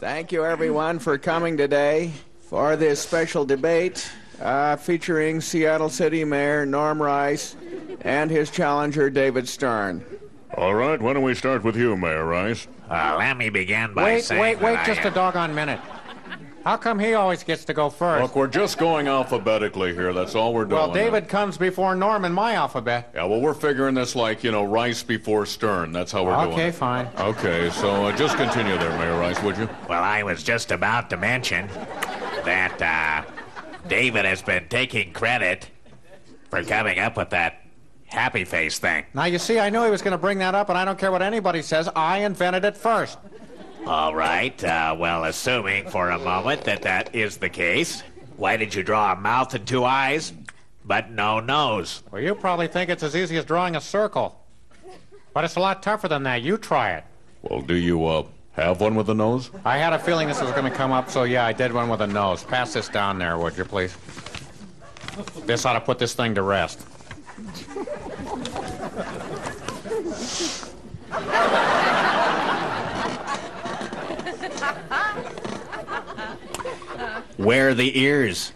Thank you, everyone, for coming today for this special debate uh, featuring Seattle City Mayor Norm Rice and his challenger, David Stern. All right, why don't we start with you, Mayor Rice? Uh, let me begin by Wait, saying wait, that wait I just a doggone minute. How come he always gets to go first? Look, we're just going alphabetically here. That's all we're doing. well, David comes before Norm in my alphabet. Yeah, well, we're figuring this like, you know, Rice before Stern. That's how we're doing Okay, fine. Okay, so uh, just continue there, Mayor Rice, would you? Well, I was just about to mention that uh, David has been taking credit for coming up with that happy face thing. Now, you see, I knew he was going to bring that up, and I don't care what anybody says. I invented it first. All right. Uh, well, assuming for a moment that that is the case, why did you draw a mouth and two eyes, but no nose? Well, you probably think it's as easy as drawing a circle. But it's a lot tougher than that. You try it. Well, do you uh, have one with a nose? I had a feeling this was going to come up, so yeah, I did one with a nose. Pass this down there, would you, please? This ought to put this thing to rest. Where are the ears?